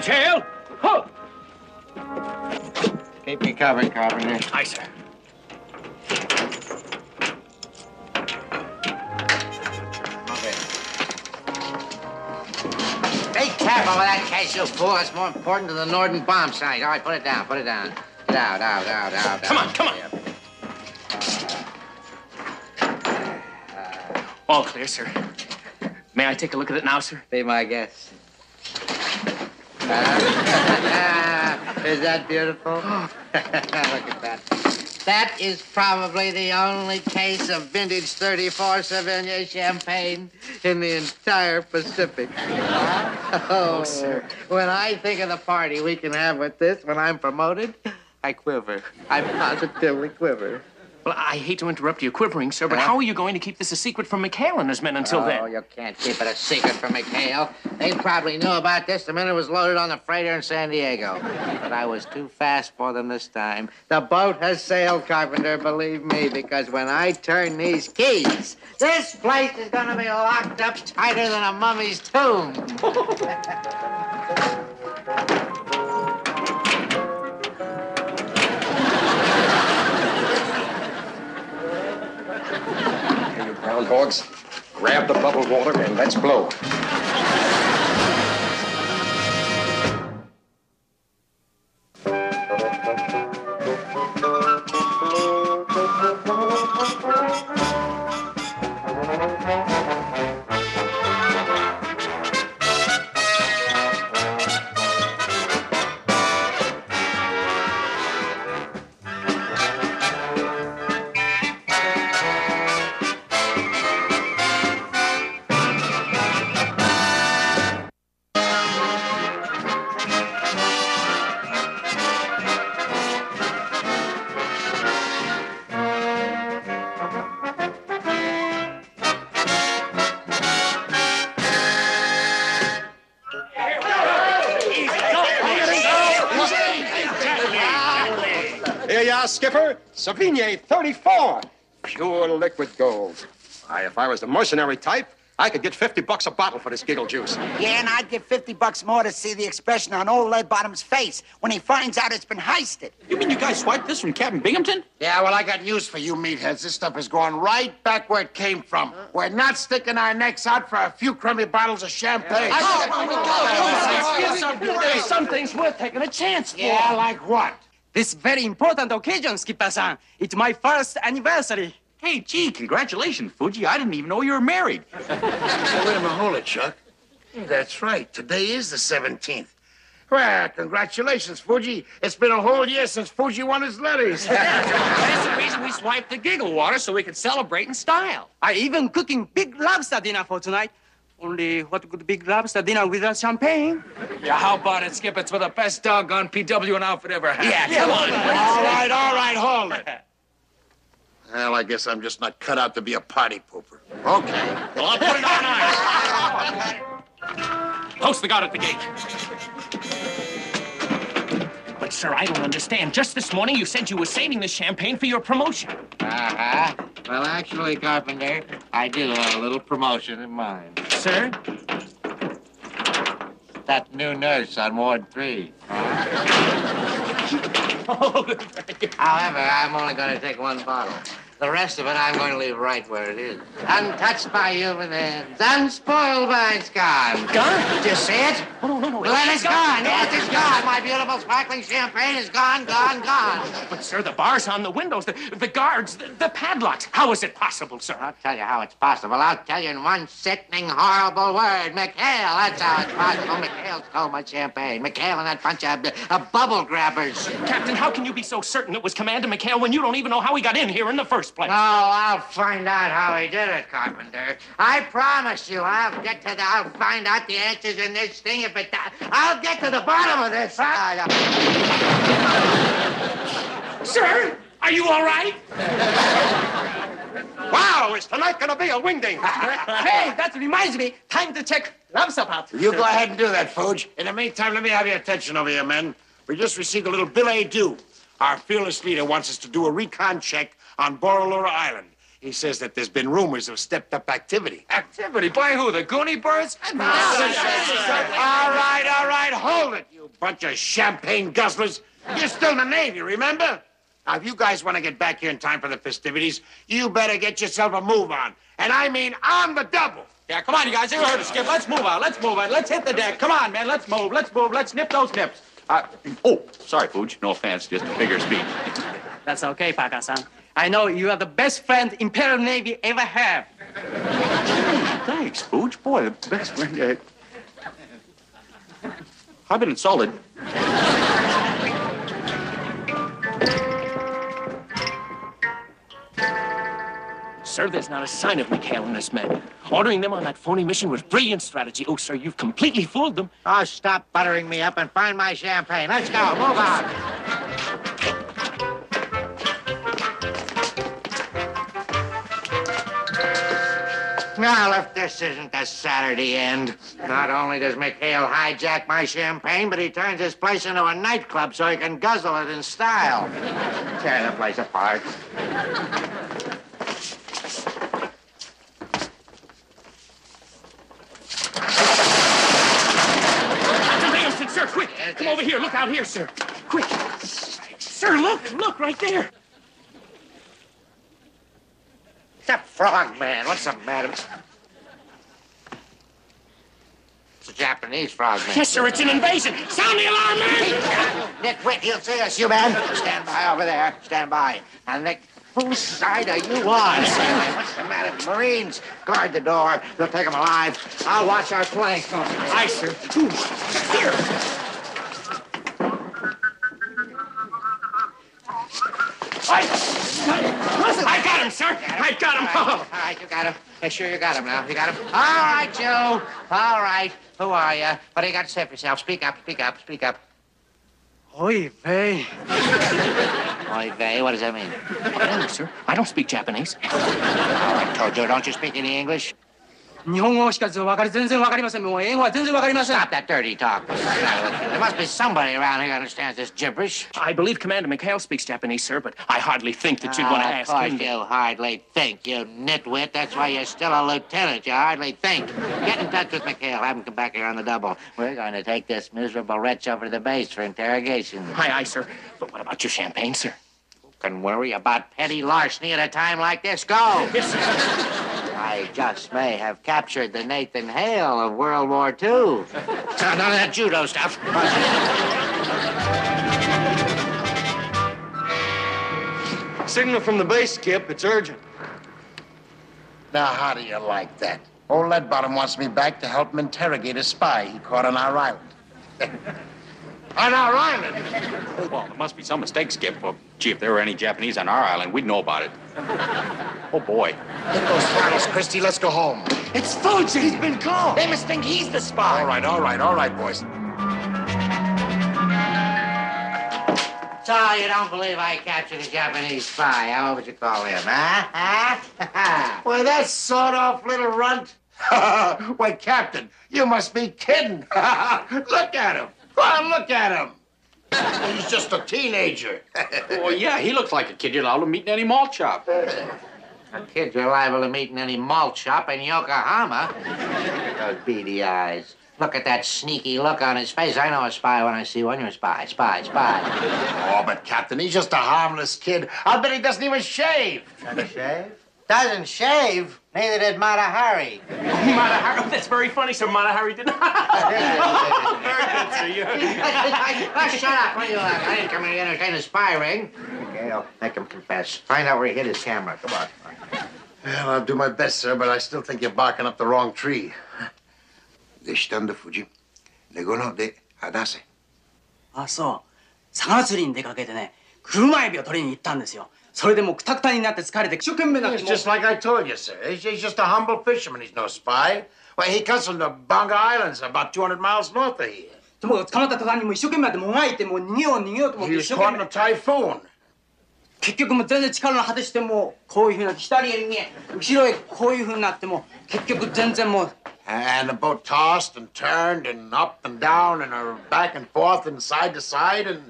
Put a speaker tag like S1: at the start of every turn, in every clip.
S1: detail. Ho!
S2: Keep me covered, Carpenter.
S1: Aye, sir.
S2: Be careful with that case, you fool. It's more important than the Norden bombsight. All right, put it down, put it down. Get out, out, out, out.
S1: Come on, come on. All clear, sir. May I take a look at it now, sir?
S2: Be my guest. Is that beautiful? Look at that. That is probably the only case of vintage 34 Sauvignon champagne in the entire Pacific. Oh, oh,
S1: sir.
S2: When I think of the party we can have with this when I'm promoted, I quiver. I positively quiver.
S1: Well, I hate to interrupt you quivering, sir, but
S2: Huh?
S1: how are you going to keep this a secret from McHale and his men until
S2: oh,
S1: then?
S2: Oh, you can't keep it a secret from McHale. They probably knew about this the minute it was loaded on the freighter in San Diego. But I was too fast for them this time. The boat has sailed, Carpenter, believe me, because when I turn these keys, this place is gonna be locked up tighter than a mummy's tomb.
S3: Hogs, grab the bubble water and let's blow. Here you are, Skipper. Sauvignon 34. Pure liquid gold. Why, if I was the mercenary type, I could get 50 bucks a bottle for this giggle juice.
S4: Yeah, and I'd give 50 bucks more to see the expression on old Lead Bottom's face when he finds out it's been heisted.
S5: You mean you guys swiped this from Captain Binghamton?
S6: Yeah, well, I got news for you, meatheads. This stuff is going right back where it came from. We're not sticking our necks out for a few crummy bottles of champagne.
S1: There's some things worth taking a chance for.
S6: Yeah, like what?
S7: This very important occasion, Skipper-san. It's my first anniversary.
S5: Hey, gee, congratulations, Fuji. I didn't even know you were married.
S6: Hey, wait a minute, hold it, Chuck. That's right. Today is the 17th. Well, congratulations, Fuji. It's been a whole year since Fuji won his letters.
S5: That's the reason we swiped the giggle water so we could celebrate in style.
S7: I even cooking big lobster dinner for tonight. Only what good big lobster dinner without champagne?
S5: Yeah, how about it, Skip? It's for the best doggone PW and outfit ever had. Yeah, come on.
S6: all right, all right, hold it. Well, I guess I'm just not cut out to be a party pooper. Okay.
S5: Well, I'll put it on ice. Post the guard at the gate.
S1: But, sir, I don't understand. Just this morning, you said you were saving the champagne for your promotion.
S2: Uh-huh. Well, actually, Carpenter, I do have a little promotion in mind.
S1: Sir?
S2: That new nurse on Ward 3.
S1: Oh,
S2: However, I'm only going to take one bottle. The rest of it I'm going to leave right where it is. Untouched by human hands, unspoiled by its gone.
S1: Gone?
S2: Did you see it?
S1: Oh, no, no, no.
S2: Well, then it's gone. Yes, it's gone. My beautiful sparkling champagne is gone, gone, gone.
S1: But, sir, the bars on the windows, the, the guards, the, the padlocks. How is it possible, sir?
S2: I'll tell you how it's possible. I'll tell you in one sickening, horrible word. McHale, that's how it's possible. McHale stole my champagne. McHale and that bunch of uh, bubble grabbers.
S1: Captain, how can you be so certain it was Commander McHale when you don't even know how he got in here in the first place?
S2: Oh, I'll find out how he did it, Carpenter. I promise you, I'll get to the. I'll find out the answers in this thing if it. I'll get to the bottom of this.
S1: Sir, are you all right?
S3: Wow, is tonight gonna be a wingding?
S7: hey, that reminds me. Time to check lobster pot.
S6: You go ahead and do that, Fuge. In the meantime, let me have your attention over here, men. We just received a little billet doux. Our fearless leader wants us to do a recon check on Borroloola Island. He says that there's been rumors of stepped up activity.
S5: Activity? By who? The Goonie Birds?
S6: All right, all right, hold it, you bunch of champagne guzzlers. You're still in the Navy, remember? Now, if you guys want to get back here in time for the festivities, you better get yourself a move on. And I mean on the double.
S5: Yeah, come on, you guys. You heard it, Skip. Let's move out. Let's move out. Let's hit the deck. Come on, man. Let's move. Let's move. Let's nip those nips. Uh, oh, sorry, Pooch. No offense. Just a figure of speech.
S7: That's okay, Parker-san. I know you are the best friend Imperial Navy ever have.
S5: Thanks, Pooch. Boy, the best friend. Uh... I've been insulted.
S1: Sir, there's not a sign of McHale and his men. Ordering them on that phony mission was brilliant strategy. Oh, sir, you've completely fooled them.
S2: Oh, stop buttering me up and find my champagne. Let's go. Move on. Well, if this isn't the Saturday end, not only does McHale hijack my champagne, but he turns his place into a nightclub so he can guzzle it in style. Tear the place apart.
S1: Sir, quick. Come over here. Look out here, sir. Quick. Sir, look. Look right there.
S2: It's a frog man. What's the matter? It's a Japanese frog man.
S1: Yes, sir, it's an invasion. Sound the alarm, man.
S2: Nick, wait, he'll see us, you man. Stand by over there. Stand by. Now, Nick, whose side are you on? What's the matter? Marines, guard the door. They'll take him alive. I'll watch our flank.
S1: Aye, sir. Here. I, I got him, sir. I got him.
S2: All right, you got him. Make sure you got him now. You got him? All right, Joe. All right. Who are you? What do you got to say for yourself? Speak up, speak up, speak up.
S7: Oy vey.
S2: Oy vey, what does that mean?
S1: Oh, sir, I don't speak Japanese.
S2: All right, Tojo, don't you speak any English?
S7: 日本語しかわかり全然わかりません。もう英語は全然わかりません。
S2: Stop that dirty talk. There must be somebody around here who understands this gibberish.
S1: I believe Commander McHale speaks Japanese, sir, but I hardly think that you'd want to
S2: Ah,
S1: ask
S2: Of course
S1: him.
S2: you hardly think, you nitwit. That's why you're still a lieutenant. You hardly think. Get in touch with McHale. Have him come back here on the double. We're going to take this miserable wretch over to the base for interrogation.
S1: Aye, aye, sir. But what about your champagne, sir?
S2: Can worry about petty larceny at a time like this. Go.
S1: Yes, sir.
S2: I just may have captured the Nathan Hale of World War II. None of that judo stuff.
S3: Signal from the base, Skip. It's urgent.
S6: Now, how do you like that? Old Leadbottom wants me back to help him interrogate a spy he caught on our island. on our island?
S5: Well, there must be some mistake, Skip. Well, gee, if there were any Japanese on our island, we'd know about it. Oh, boy.
S6: Get those files, Christy. Let's go home.
S4: It's Fuji. He's been called. They must think he's the spy.
S6: All right, all right, all right, boys.
S2: So you don't believe I captured a Japanese spy? How would you call him, huh? Huh?
S6: Why, that sawed-off little runt. Why, Captain, you must be kidding. look at him. Look at him. He's just a teenager.
S5: Well, yeah, he looks like a kid you're allowed to meet in any malt shop.
S2: A kid you're liable to meet in any malt shop in Yokohama. Those beady eyes. Look at that sneaky look on his face. I know a spy when I see one. You're a spy, spy, spy.
S6: oh, but Captain, he's just a harmless kid. I'll bet he doesn't even shave.
S2: Doesn't shave? doesn't shave, neither did Mata Hari.
S1: Mata Hari? That's very funny, sir. Mata Hari did not. very good, sir. You...
S2: oh, shut up. What do you like? I didn't come here to entertain a spy ring. Okay, I'll make him confess. Find out where he hid his camera. Come on.
S6: Well, I'll do my best, sir, but I still think you're barking up the wrong tree. 내시단도 부지. 내거는 내
S7: 아다세. 아, 써. 상아수린 데 가게 되네. 그루마이비어 돌리니 있다는 데요. それでもうくたくたになって疲れて一生懸命なって
S6: It's
S7: もう
S6: just like I told you, sir. He's, he's just a humble fisherman. He's no spy. Why, he comes from the Bonga Islands, about 200 miles north of here.
S7: でも捕まった途端にもう一生懸命なってもがいてもう逃げよう逃げようと思って
S6: was
S7: 一生懸
S6: caught in
S7: 命
S6: a typhoon.
S7: 結局もう全然力の果てしてもうこういうふうになって左へ逃げ後ろへこういうふうになっても結局全然もう
S6: And the boat tossed and turned and up and down and uh, back and forth and side to side and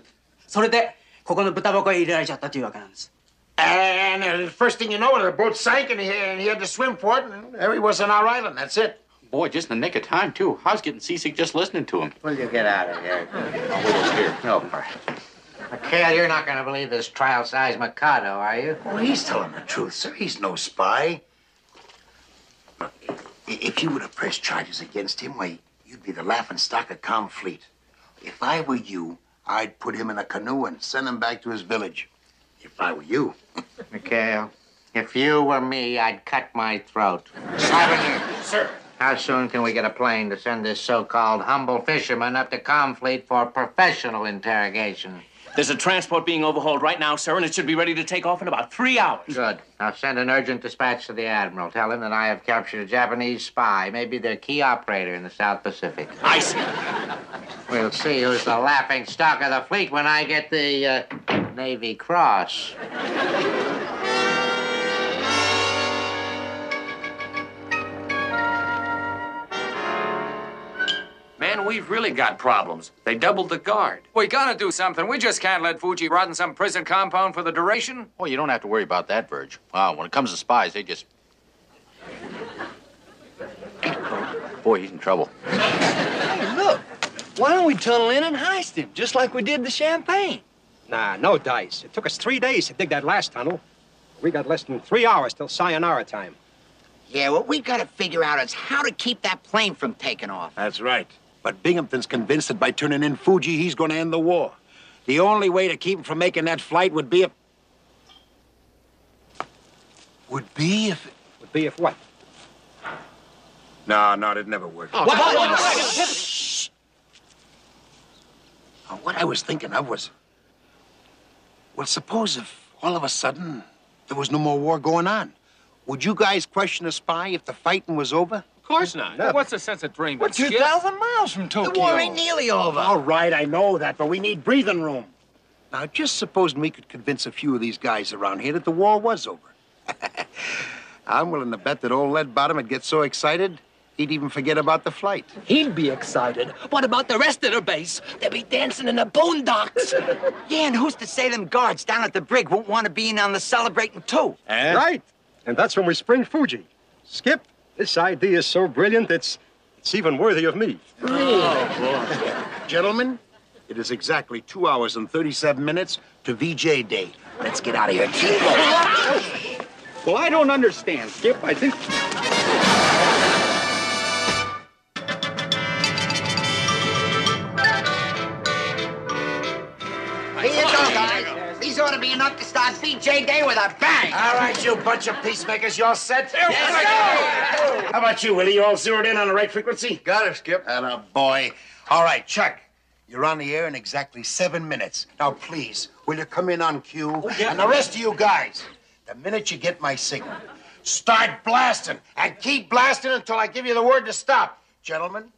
S7: それでここの豚箱へ入れられちゃったというわけなんです。
S8: And uh, the first thing you know, the boat sank, and he, and he had to swim for it, and there he was on our island. That's it.
S9: Boy, just in the nick of time, too. I was getting seasick just listening to him.
S2: Will you get out of here?
S9: Oh, here.
S2: No, McHale, you're not going to believe this trial-size Mikado, are you?
S6: Well, he's telling the truth, sir. He's no spy. Look, if you were to press charges against him, why, you'd be the laughing stock of Comfleet. If I were you, I'd put him in a canoe and send him back to his village. If I were you.
S2: McHale, if you were me, I'd cut my throat. Carpenter,
S8: Sir.
S2: how soon can we get a plane to send this so-called humble fisherman up to Comfleet for professional interrogation?
S1: There's a transport being overhauled right now, sir, and it should be ready to take off in about three hours.
S2: Good. Now send an urgent dispatch to the Admiral. Tell him that I have captured a Japanese spy, maybe their key operator in the South Pacific.
S1: I see.
S2: We'll see who's the laughing stock of the fleet when I get the uh, Navy Cross.
S1: Man, we've really got problems. They doubled the guard.
S10: We gotta do something. We just can't let Fuji rot in some prison compound for the duration.
S9: Well, you don't have to worry about that, Verge. Wow, when it comes to spies, they just. Boy, he's in trouble.
S11: Hey, look, why don't we tunnel in and heist him, just like we did the champagne?
S3: Nah, no dice. It took us three days to dig that last tunnel. We got less than three hours till sayonara time.
S4: Yeah, what we've got to figure out is how to keep that plane from taking off.
S6: That's right. But Binghamton's convinced that by turning in Fuji, he's going to end the war. The only way to keep him from making that flight would be if. Would be if.
S3: Would be if what?
S6: No, no, it'd never work.
S3: Oh,
S6: Uh, What I was thinking of was. Well, suppose if all of a sudden there was no more war going on. Would you guys question a spy if the fighting was over?
S10: Of course not. What's the sense of dreaming?
S11: We're 2,000 miles from Tokyo.
S4: The war ain't nearly over.
S6: All right, I know that, but we need breathing room. Now, just supposing we could convince a few of these guys around here that the war was over. I'm willing to bet that old Lead Bottom would get so excited, he'd even forget about the flight.
S11: He'd be excited. What about the rest of the base? They'd be dancing in the boondocks.
S4: Yeah, and who's to say them guards down at the brig won't want to be in on the celebrating too? Eh?
S3: Right. And that's when we spring Fuji. Skip, this idea is so brilliant, it's, it's even worthy of me.
S6: Oh, Gentlemen, it is exactly two hours and 37 minutes to VJ Day. Let's get out of here. Keep.
S9: Well, I don't understand, Skip. I think.
S4: Enough to start VJ Day with a bang.
S8: All right, you bunch of peacemakers, you all set? How about you, Willie? You all zeroed in on the right frequency?
S6: Got it, Skip. And a boy. All right, Chuck. You're on the air in exactly seven minutes. Now, please, will you come in on cue? Oh, and the rest of you guys, the minute you get my signal,
S8: Start blasting and keep blasting until I give you the word to stop.
S6: gentlemen,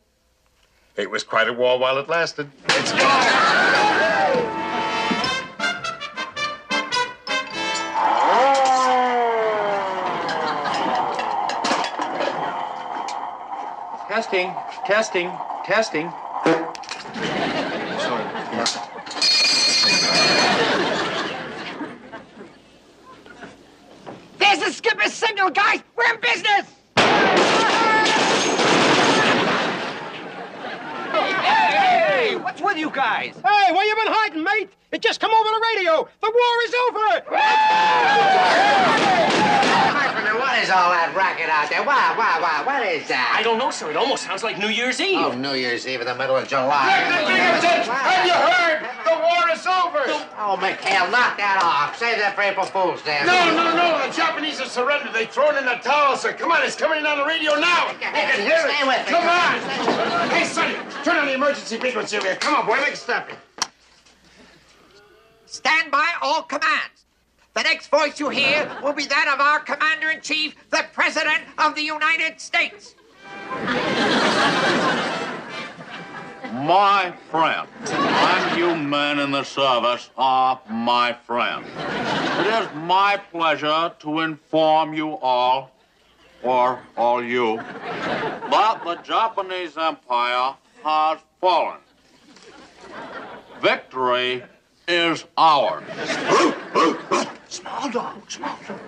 S6: it was quite a war while it lasted.
S8: It's gone.
S9: Testing, testing, testing.
S4: There's the skipper's signal, guys. We're in business.
S11: Hey, what's with you guys?
S3: Hey, where you been hiding, mate? It just come over the radio. The war is over.
S2: Carpenter, what is all that racket out there? Why, why, why? What is that?
S1: I don't know, sir. It almost sounds like New Year's Eve.
S2: Oh, New Year's Eve in the middle of July.
S8: Have you heard? The war is over.
S2: Oh, McHale, knock that off. Save that for April Fool's Day.
S8: No, no, no. The Japanese have surrendered. They've thrown in the towel, sir. Come on, it's coming in on the radio now. You can hear it.
S2: Stay with me.
S8: Come on. Hey, Sonny, turn on the emergency frequency over here. Come on, boy, make a stop it.
S4: Stand by all commands. The next voice you hear will be that of our Commander in Chief, the President of the United States.
S9: My friend, and you men in the service are my friends. It is my pleasure to inform you all, or all you, that the Japanese Empire has fallen. Victory is ours.
S12: Small dog, small dog.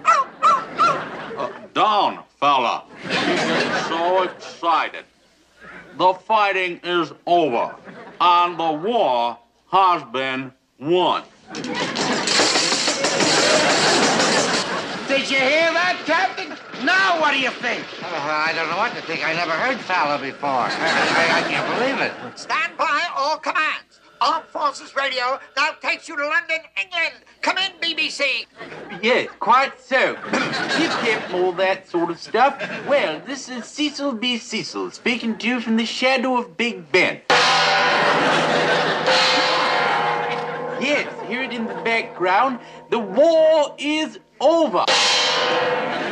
S5: Uh, down, fella. You get so excited. The fighting is over, and the war has been won.
S6: Did you hear that, Captain? Now what do you think?
S2: Uh, I don't know what to think. I never heard fella before. I, I, I can't believe it.
S4: Stand by all commands. Armed Forces Radio now takes you to London, England. Come in, BBC.
S9: Yes, quite so. Tip tip, all that sort of stuff. Well, this is Cecil B. Cecil speaking to you from the shadow of Big Ben. Yes, hear it in the background. The war is over.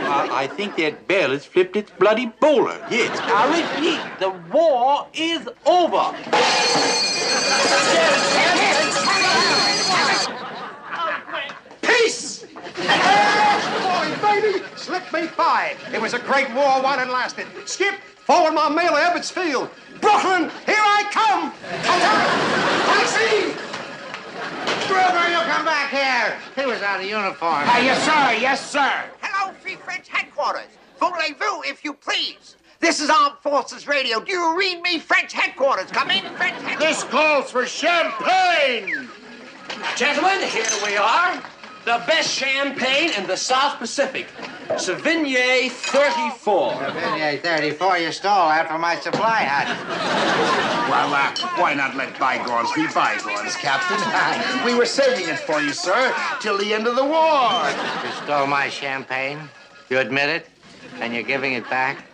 S9: Uh, I think that bell has flipped its bloody bowler. Yes, I repeat, the war is over.
S3: Peace! Boy, baby! Slip me five. It was a great war while it lasted. Skip, forward my mail to Ebbets Field. Brooklyn, here I come! Taxi!
S2: Brother, you come back here. He was out of uniform.
S6: Yes, sir. Yes, sir.
S4: Hello, Free French headquarters. Voulez-vous, if you please. This is Armed Forces Radio. Do you read me, French headquarters? Come in, French headquarters.
S6: This calls for champagne.
S1: Gentlemen, here we are. The best champagne in the South Pacific. Sauvignon 34.
S2: Sauvignon 34 you stole after my supply hut.
S6: Well, uh, why not let bygones be bygones, Captain? we were saving it for you, sir, till the end of the war.
S2: You stole my champagne. You admit it? And you're giving it back?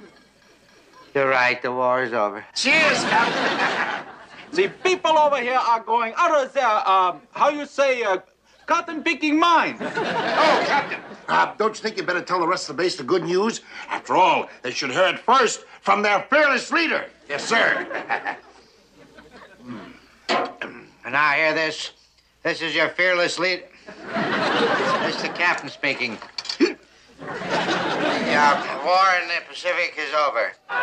S2: You're right, the war is over.
S6: Cheers, Captain.
S9: The people over here are going out of their, um, how you say, uh, cotton picking mind.
S6: Oh, Captain. Uh, don't you think you better tell the rest of the base the good news? After all, they should hear it first from their fearless leader. Yes, sir.
S2: And now hear this. This is your fearless lead. this is the captain speaking. The war in the Pacific is over. Japanese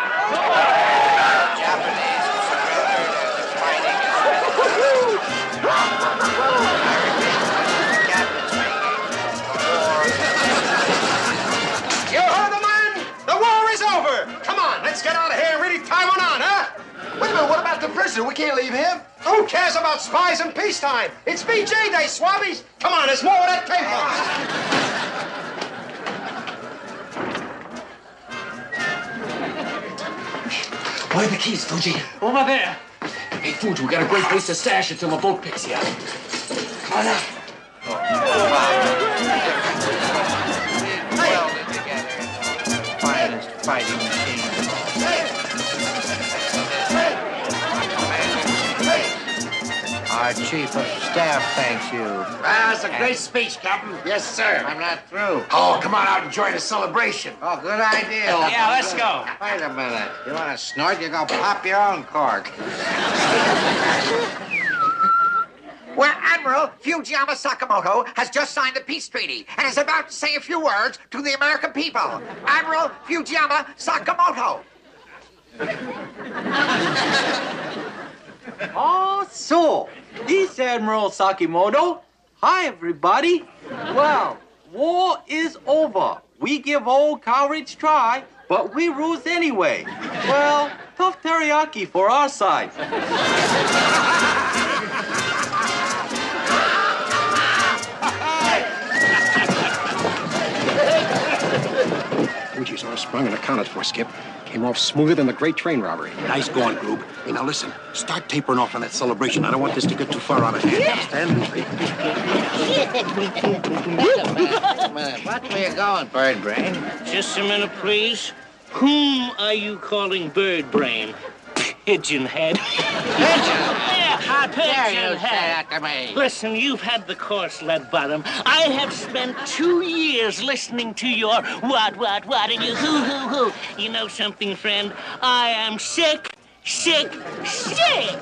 S3: You heard the man? The war is over. Come on, let's get out of here and really tie one on, huh? Wait a minute, what about the prisoner? We can't leave him. Who cares about spies in peacetime? It's VJ Day, swabbies. Come on, there's more where that came from.
S1: Where are the keys, Fuji?
S7: Over there.
S1: Hey, Fuji, we got a great place to stash until the boat picks you up. Come on out.
S2: welded together the finest fighting Our chief of staff thanks you.
S6: Ah, That's a great speech, Captain. Yes, sir.
S2: I'm not through.
S6: Oh, come on out and join the celebration.
S2: Oh, good idea.
S7: Yeah, let's go.
S2: Wait a minute. You want to snort? You go pop your own cork.
S4: Where Admiral Fujiyama Sakamoto has just signed the peace treaty and is about to say a few words to the American people. Admiral Fujiyama Sakamoto.
S9: Oh, so, this Admiral Sakimoto. Hi, everybody. Well, war is over. We give old courage try, but we lose anyway. Well, tough teriyaki for our side.
S3: Fuji's all sprung and accounted for, Skip. Came off smoother than the great train robbery.
S12: Nice going, Groob. Hey, now listen. Start tapering off on that celebration. I don't want this to get too far out of hand. Stand
S2: Wait a minute. What were you going, bird brain?
S13: Just a minute, please. Whom are you calling bird brain? Pigeon head. Yeah,
S2: How dare
S13: pigeon
S2: you say
S13: head.
S2: that to me?
S13: Listen, you've had the course, lead bottom. I have spent two years listening to your what, what, what, and you who, who, who. You know something, friend? I am sick, sick, sick.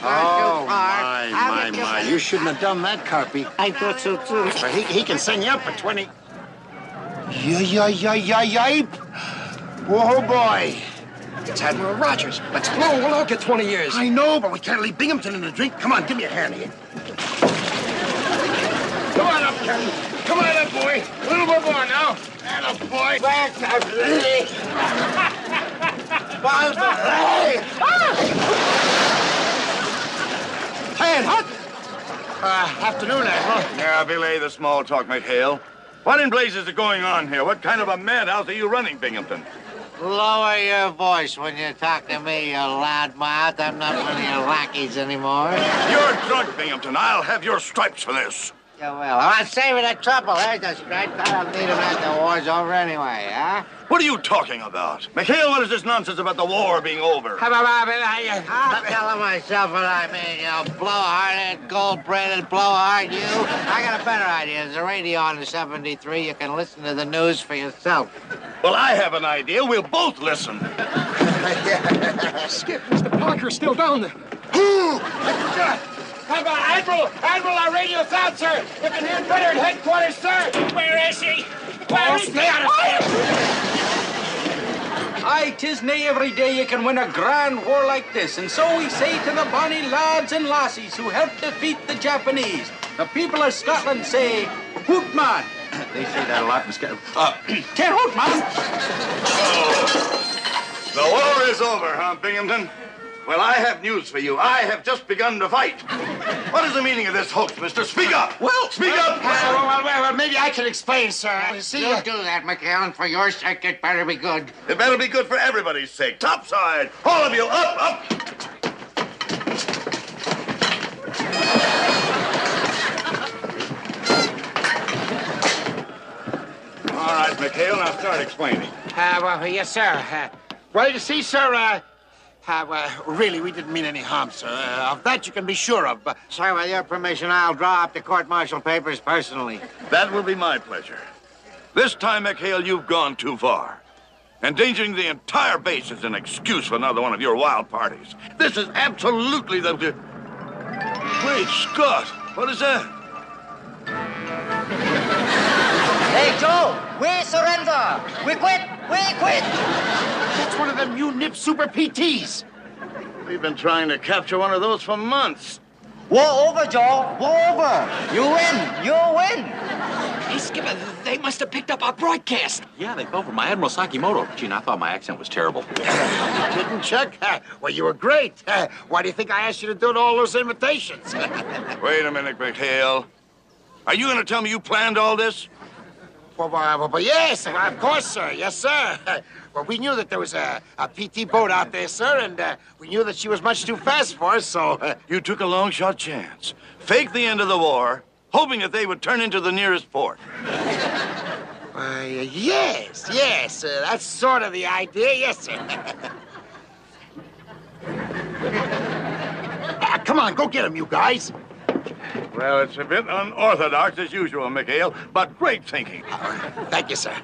S12: Oh, my, my, my. You shouldn't have done that, Carpy.
S13: I thought so too.
S12: But he, he can send you up for 20. Yeah, yeah, yeah, yeah, yipe. Oh, boy.
S3: It's Admiral Rogers. Let's blow. We'll all get 20 years. I know, but we can't leave Binghamton in the drink. Come on, give me a hand here. Come on up, Captain. Come on up, boy. A little bit more now. And a boy. Back, Hey, Hut. Uh, afternoon, Admiral.
S14: Yeah, belay the small talk, McHale. What in blazes is going on here? What kind of a madhouse are you running, Binghamton?
S2: Lower your voice when you talk to me, you loudmouth. I'm not one of your lackeys anymore.
S14: You're drunk, Binghamton. I'll have your stripes for this.
S2: Yeah, well, I'm saving the trouble. There's the stripes. I don't need them after the war's over anyway, huh?
S14: What are you talking about? McHale, what is this nonsense about the war being over?
S2: I'm telling myself what I mean, you know, blow-hearted, gold-braided blowhard, you. I got a better idea. There's a radio on the 73. You can listen to the news for yourself.
S14: Well, I have an idea. We'll both listen.
S3: Skip, Mr. Parker's still down there.
S6: How about Admiral? Admiral, our radio's out, sir. You can hear better at headquarters, sir.
S13: Where is he?
S6: Oh, stay out of
S9: Aye, 'tis nae every day you can win a grand war like this, and so we say to the bonny lads and lassies who helped defeat the Japanese. The people of Scotland say, Hoot man! They say that a lot in Scotland. Uh, Ten hoot man!
S14: The war is over, huh, Binghamton? Well, I have news for you. I have just begun to fight. What is the meaning of this hoax, mister? Speak up!
S9: Well,
S14: speak up!
S6: Uh, well, well, well, well, maybe I can explain, sir. You see,
S2: Don't
S6: uh,
S2: do that, McHale. For your sake, it better be good.
S14: It better be good for everybody's sake. Topside! All of you, up, up! All right, McHale, now start explaining.
S6: Uh, well, yes, sir. Uh, well, you see, sir, uh, uh, well, really, we didn't mean any harm, sir. Uh, of that you can be sure of. But,
S2: Sir, with your permission, I'll draw up the court-martial papers personally.
S14: That will be my pleasure. This time, McHale, you've gone too far. Endangering the entire base is an excuse for another one of your wild parties. This is absolutely the... the- Great Scott! What is that?
S7: Hey, Joe, we surrender. We quit. We quit.
S6: that's one of them new nip super PTs.
S14: We've been trying to capture one of those for months.
S7: War over, Joe. War over. You win. You win.
S1: Hey, Skipper, they must have picked up our broadcast.
S10: Yeah, they fell for my Admiral Sakimoto. Gee, and I thought my accent was terrible.
S6: you Didn't Chuck? Uh, well, you were great. Why do you think I asked you to do all those invitations?
S14: Wait a minute, McHale. Are you going to tell me you planned all this?
S6: Well, well, well, well, yes, of course, sir. Yes, sir. Well, we knew that there was a, a PT boat out there, sir, and uh, we knew that she was much too fast for us, so... Uh,
S14: You took a long shot chance. Faked the end of the war, hoping that they would turn into the nearest port.
S6: Why, yes, yes, uh, that's sort of the idea, yes, sir. Ah, come on, go get him, you guys.
S14: Well, it's a bit unorthodox as usual, McHale, but great thinking.
S6: Thank you, sir.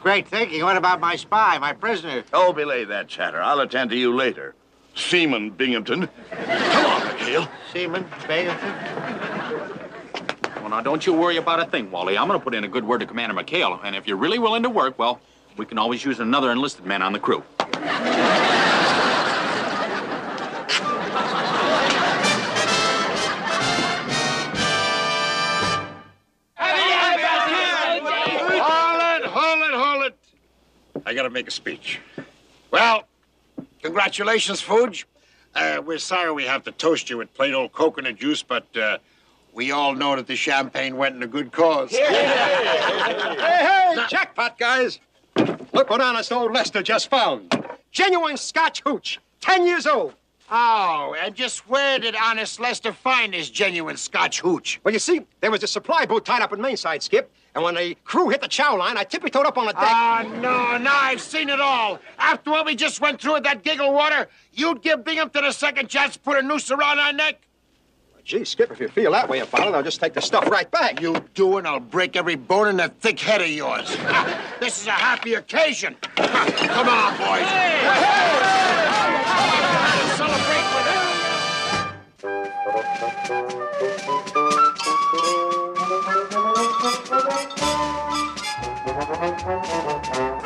S2: Great thinking. What about my spy, my prisoner?
S14: Oh, belay that chatter. I'll attend to you later. Seaman Binghamton. Come on, McHale.
S2: Seaman Binghamton?
S10: Well, now, don't you worry about a thing, Wally. I'm going to put in a good word to Commander McHale, and if you're really willing to work, well, we can always use another enlisted man on the crew.
S6: I gotta make a speech. Well, congratulations, Fuge. Uh, we're sorry we have to toast you with plain old coconut juice, but uh, we all know that the champagne went in a good cause.
S3: Hey, hey, jackpot, guys. Look what honest old Lester just found. Genuine Scotch hooch, 10 years old.
S6: Oh, and just where did honest Lester find this genuine Scotch hooch?
S3: Well, you see, there was a supply boat tied up in Mainside, Skip, and when the crew hit the chow line, I tippy-toed up on the deck.
S6: Ah, oh, no, I've seen it all. After what we just went through at that giggle water, you'd give Binghamton a second chance to put a noose around our neck.
S3: Well, gee, Skip, if you feel that way about it, I'll just take the stuff right back.
S6: You do, and I'll break every bone in that thick head of yours. this is a happy occasion. Come on, boys. Hey! Hey! Hey! Celebrate with. Thank you.